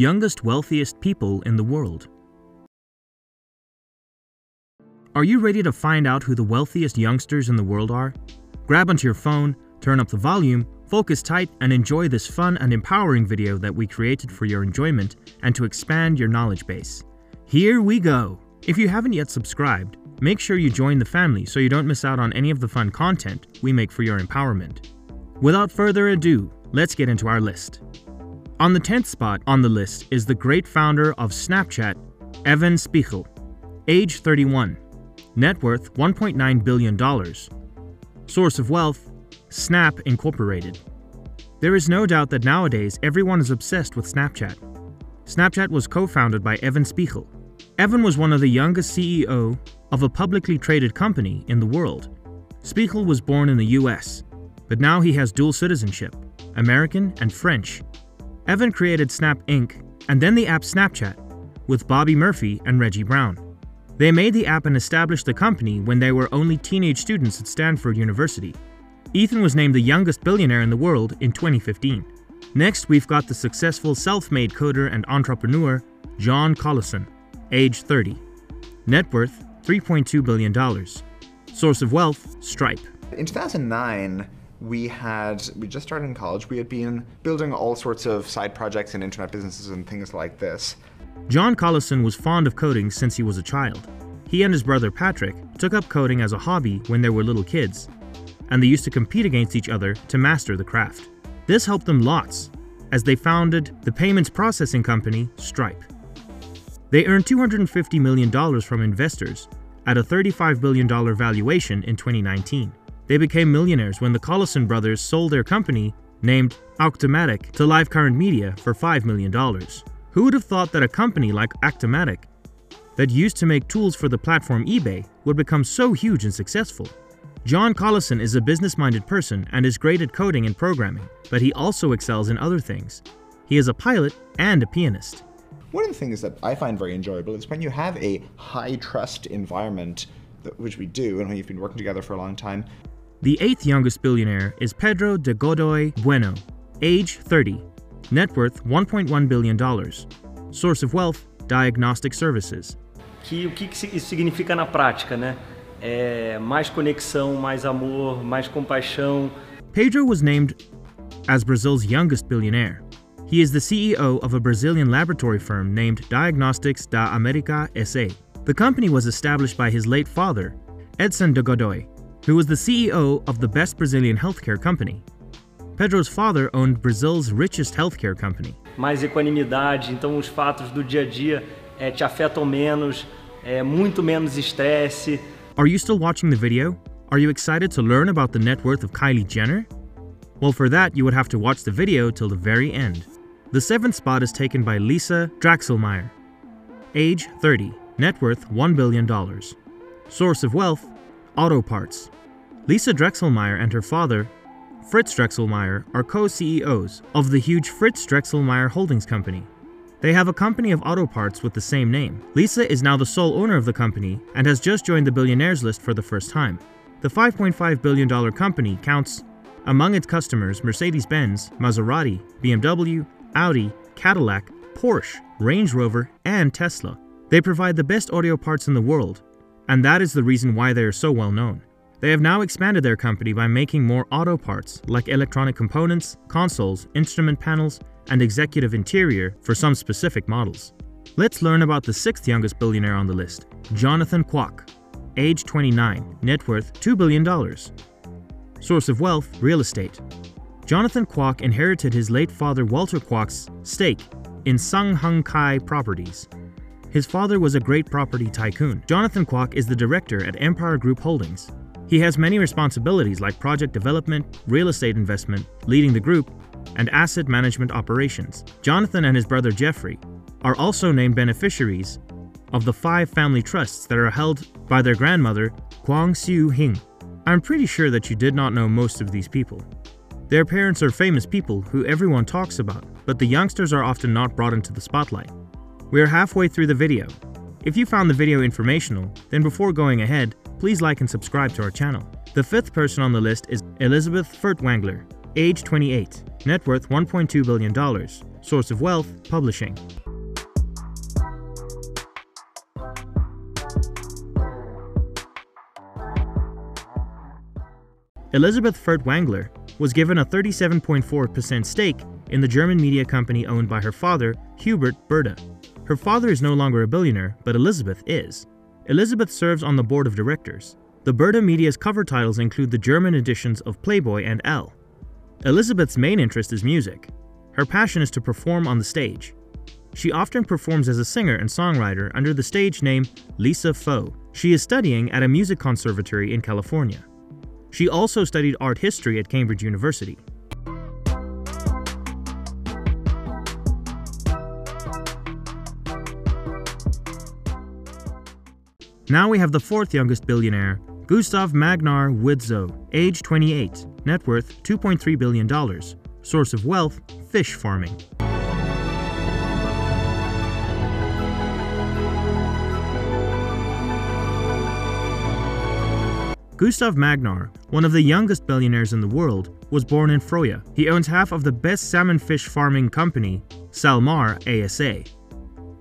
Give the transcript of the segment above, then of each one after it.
Youngest wealthiest people in the world. Are you ready to find out who the wealthiest youngsters in the world are? Grab onto your phone, turn up the volume, focus tight, and enjoy this fun and empowering video that we created for your enjoyment and to expand your knowledge base. Here we go! If you haven't yet subscribed, make sure you join the family so you don't miss out on any of the fun content we make for your empowerment. Without further ado, let's get into our list. On the 10th spot on the list is the great founder of Snapchat, Evan Spiegel, age 31, net worth $1.9 billion, source of wealth, Snap Incorporated. There is no doubt that nowadays everyone is obsessed with Snapchat. Snapchat was co founded by Evan Spiegel. Evan was one of the youngest CEO of a publicly traded company in the world. Spiegel was born in the US, but now he has dual citizenship American and French. Evan created Snap Inc. and then the app Snapchat with Bobby Murphy and Reggie Brown. They made the app and established the company when they were only teenage students at Stanford University. Evan was named the youngest billionaire in the world in 2015. Next, we've got the successful self made coder and entrepreneur John Collison, age 30. Net worth $3.2 billion. Source of wealth Stripe. In 2009, we had we just started in college. We had been building all sorts of side projects and internet businesses and things like this. John Collison was fond of coding since he was a child. He and his brother Patrick took up coding as a hobby when they were little kids, and they used to compete against each other to master the craft. This helped them lots, as they founded the payments processing company Stripe. They earned $250 million from investors at a $35 billion valuation in 2019. They became millionaires when the Collison brothers sold their company, named Auctomatic, to Live Current Media for $5 million. Who would have thought that a company like Auctomatic, that used to make tools for the platform eBay, would become so huge and successful? John Collison is a business minded person and is great at coding and programming, but he also excels in other things. He is a pilot and a pianist. One of the things that I find very enjoyable is when you have a high trust environment, which we do, and you've been working together for a long time. The eighth youngest billionaire is Pedro de Godoy Bueno, age 30, net worth $1.1 billion, source of wealth, diagnostic services. Que o que isso significa na prática, né? É mais conexão, mais amor, mais compaixão. Pedro was named as Brazil's youngest billionaire. He is the CEO of a Brazilian laboratory firm named Diagnosticos da America SA. The company was established by his late father, Edson de Godoy, who was the CEO of the best Brazilian healthcare company. Pedro's father owned Brazil's richest healthcare company. Mais equanimidade, então os fatos do dia a dia é, te afetam menos, é muito menos estresse. Are you still watching the video? Are you excited to learn about the net worth of Kylie Jenner? Well, for that, you would have to watch the video till the very end. The seventh spot is taken by Lisa Draexlmaier. Age 30, net worth $1 billion. Source of wealth auto parts. Lisa Draexlmaier and her father, Fritz Draexlmaier, are co CEOs of the huge Fritz Draexlmaier Holdings Company. They have a company of auto parts with the same name. Lisa is now the sole owner of the company and has just joined the billionaires list for the first time. The $5.5 billion company counts among its customers Mercedes Benz, Maserati, BMW, Audi, Cadillac, Porsche, Range Rover, and Tesla. They provide the best audio parts in the world, and that is the reason why they are so well known. They have now expanded their company by making more auto parts like electronic components, consoles, instrument panels, and executive interior for some specific models. Let's learn about the sixth youngest billionaire on the list, Jonathan Kwok, age 29, net worth $2 billion. Source of wealth, real estate. Jonathan Kwok inherited his late father Walter Kwok's stake in Sun Hung Kai Properties. His father was a great property tycoon. Jonathan Kwok is the director at Empire Group Holdings. He has many responsibilities like project development, real estate investment, leading the group, and asset management operations. Jonathan and his brother Jeffrey are also named beneficiaries of the five family trusts that are held by their grandmother, Kwong Siu Hing. I'm pretty sure that you did not know most of these people. Their parents are famous people who everyone talks about, but the youngsters are often not brought into the spotlight. We are halfway through the video. If you found the video informational, then before going ahead, please like and subscribe to our channel. The fifth person on the list is Elizabeth Furtwängler, age 28, net worth $1.2 billion, Source of wealth, publishing. Elizabeth Furtwängler was given a 37.4% stake in the German media company owned by her father, Hubert Burda. Her father is no longer a billionaire, but Elizabeth is. Elizabeth serves on the board of directors. The Burda Media's cover titles include the German editions of Playboy and Elle. Elizabeth's main interest is music. Her passion is to perform on the stage. She often performs as a singer and songwriter under the stage name Lisa Foe. She is studying at a music conservatory in California. She also studied art history at Cambridge University. Now we have the fourth youngest billionaire, Gustav Magnar Witzøe, age 28, net worth $2.3 billion, source of wealth, fish farming. Gustav Magnar, one of the youngest billionaires in the world, was born in Froya. He owns half of the best salmon fish farming company, SalMar ASA.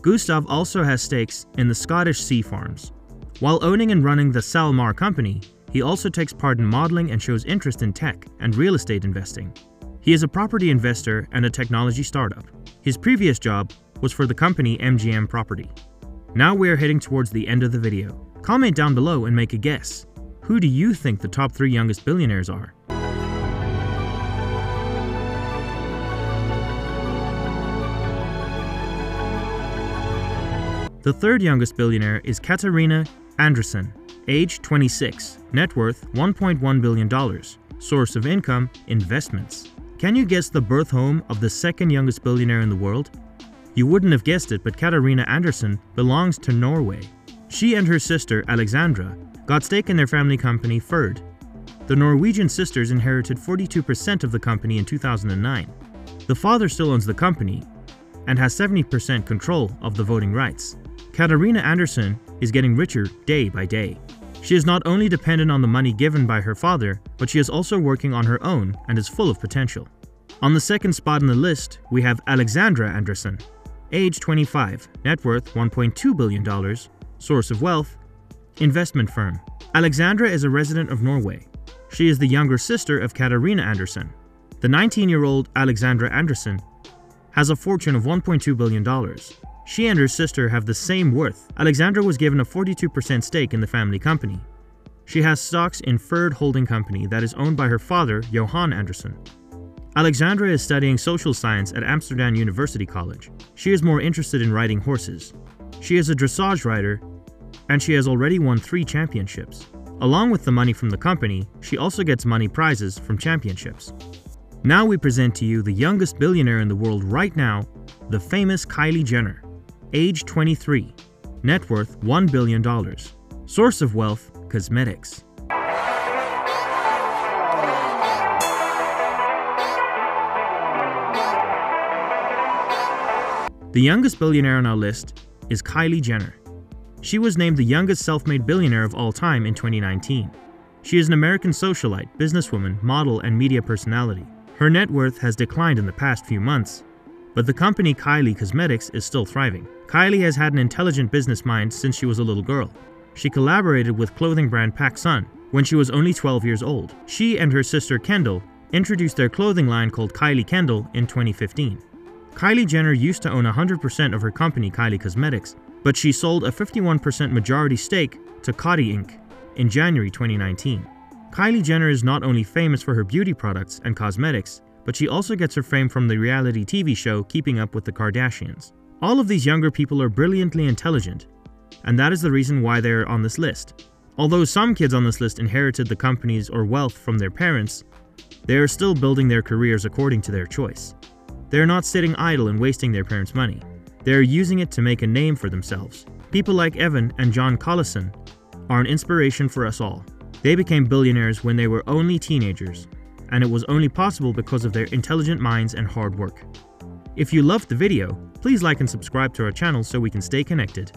Gustav also has stakes in the Scottish sea farms. While owning and running the SalMar company, he also takes part in modeling and shows interest in tech and real estate investing. He is a property investor and a technology startup. His previous job was for the company MGM Property. Now we are heading towards the end of the video. Comment down below and make a guess. Who do you think the top three youngest billionaires are? The third youngest billionaire is Katarina Andresen, age 26, net worth $1.1 billion, source of income, investments. Can you guess the birth home of the second youngest billionaire in the world? You wouldn't have guessed it, but Katarina Andresen belongs to Norway. She and her sister, Alexandra, got stake in their family company Ferd. The Norwegian sisters inherited 42% of the company in 2009. The father still owns the company and has 70% control of the voting rights. Katarina Andresen is getting richer day by day. She is not only dependent on the money given by her father, but she is also working on her own and is full of potential. On the second spot in the list, we have Alexandra Andresen. age 25, net worth $1.2 billion, source of wealth, Investment firm. Alexandra is a resident of Norway. She is the younger sister of Katarina Andresen. The 19 year old Alexandra Andresen has a fortune of $1.2 billion. She and her sister have the same worth. Alexandra was given a 42% stake in the family company. She has stocks in Ferd Holding Company that is owned by her father, Johan Andresen. Alexandra is studying social science at Amsterdam University College. She is more interested in riding horses. She is a dressage rider and she has already won three championships. Along with the money from the company, she also gets money prizes from championships. Now we present to you the youngest billionaire in the world right now, the famous Kylie Jenner. Age 23, net worth $1 billion. Source of wealth, cosmetics. The youngest billionaire on our list is Kylie Jenner. She was named the youngest self made billionaire of all time in 2019. She is an American socialite, businesswoman, model, and media personality. Her net worth has declined in the past few months, but the company Kylie Cosmetics is still thriving. Kylie has had an intelligent business mind since she was a little girl. She collaborated with clothing brand PacSun when she was only 12 years old. She and her sister Kendall introduced their clothing line called Kylie Kendall in 2015. Kylie Jenner used to own 100% of her company Kylie Cosmetics but she sold a 51% majority stake to Coty Inc. in January 2019. Kylie Jenner is not only famous for her beauty products and cosmetics, but she also gets her fame from the reality TV show Keeping Up with the Kardashians. All of these younger people are brilliantly intelligent, and that is the reason why they are on this list. Although some kids on this list inherited the companies or wealth from their parents, they are still building their careers according to their choice. They are not sitting idle and wasting their parents' money. They are using it to make a name for themselves. People like Evan and John Collison are an inspiration for us all. They became billionaires when they were only teenagers, and it was only possible because of their intelligent minds and hard work. If you loved the video, please like and subscribe to our channel so we can stay connected.